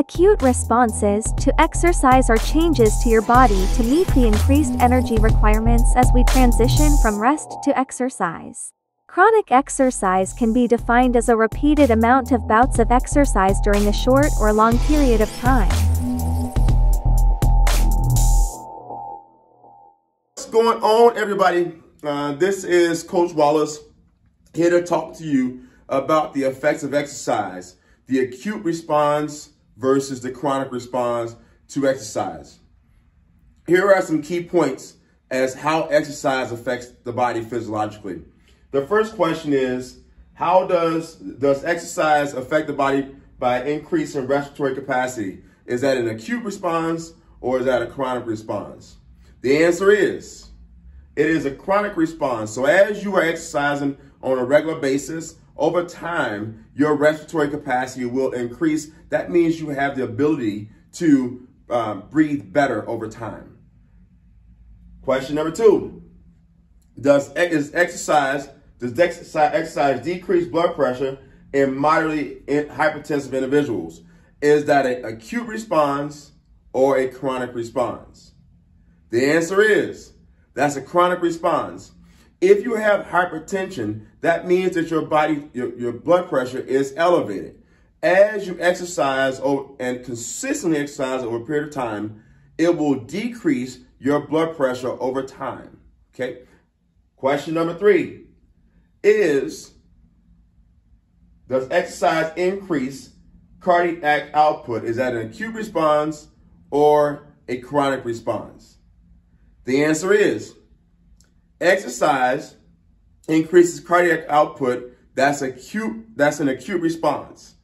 Acute responses to exercise are changes to your body to meet the increased energy requirements as we transition from rest to exercise. Chronic exercise can be defined as a repeated amount of bouts of exercise during a short or long period of time. What's going on, everybody? Uh, this is Coach Wallace here to talk to you about the effects of exercise, the acute response versus the chronic response to exercise. Here are some key points as how exercise affects the body physiologically. The first question is, how does, does exercise affect the body by increasing respiratory capacity? Is that an acute response or is that a chronic response? The answer is, it is a chronic response. So as you are exercising on a regular basis, over time, your respiratory capacity will increase. That means you have the ability to um, breathe better over time. Question number two, does is exercise, does exercise, exercise decrease blood pressure in moderately hypertensive individuals? Is that an acute response or a chronic response? The answer is, that's a chronic response. If you have hypertension, that means that your body, your, your blood pressure is elevated. As you exercise and consistently exercise over a period of time, it will decrease your blood pressure over time. Okay. Question number three is, does exercise increase cardiac output? Is that an acute response or a chronic response? The answer is Exercise increases cardiac output. That's acute. That's an acute response.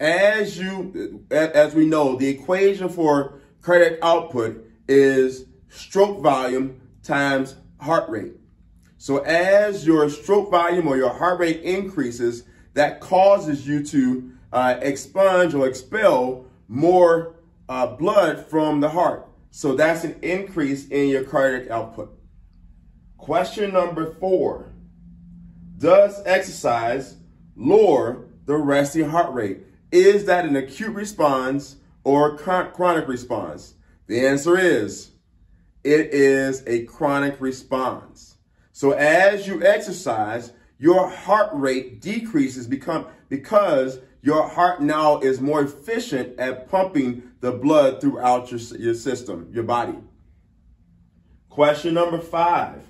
As you, as we know, the equation for cardiac output is stroke volume times heart rate. So as your stroke volume or your heart rate increases, that causes you to uh, expunge or expel more uh, blood from the heart. So that's an increase in your cardiac output. Question number four Does exercise lower the resting heart rate? Is that an acute response or chronic response? The answer is it is a chronic response. So as you exercise, your heart rate decreases become, because your heart now is more efficient at pumping the blood throughout your, your system, your body. Question number five.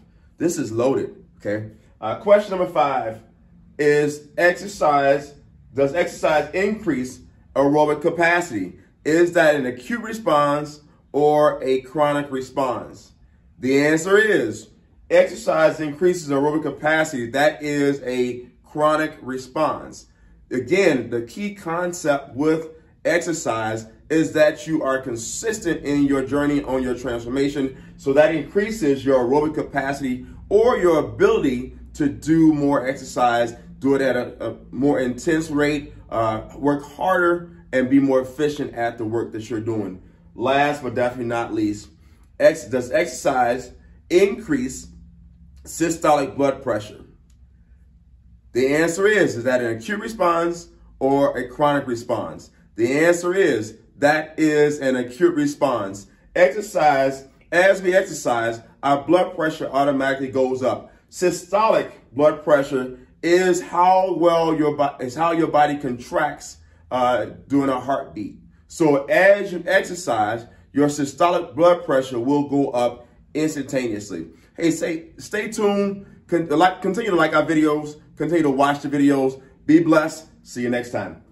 This is loaded, okay? Uh, question number five is exercise, does exercise increase aerobic capacity? Is that an acute response or a chronic response? The answer is exercise increases aerobic capacity. That is a chronic response. Again, the key concept with exercise is that you are consistent in your journey on your transformation. So that increases your aerobic capacity or your ability to do more exercise, do it at a, a more intense rate, uh, work harder, and be more efficient at the work that you're doing. Last but definitely not least, ex does exercise increase systolic blood pressure? The answer is, is that an acute response or a chronic response? The answer is, that is an acute response. Exercise, as we exercise, our blood pressure automatically goes up. Systolic blood pressure is how well your body is how your body contracts uh, during a heartbeat. So as you exercise, your systolic blood pressure will go up instantaneously. Hey, say stay tuned. Con like, continue to like our videos. Continue to watch the videos. Be blessed. See you next time.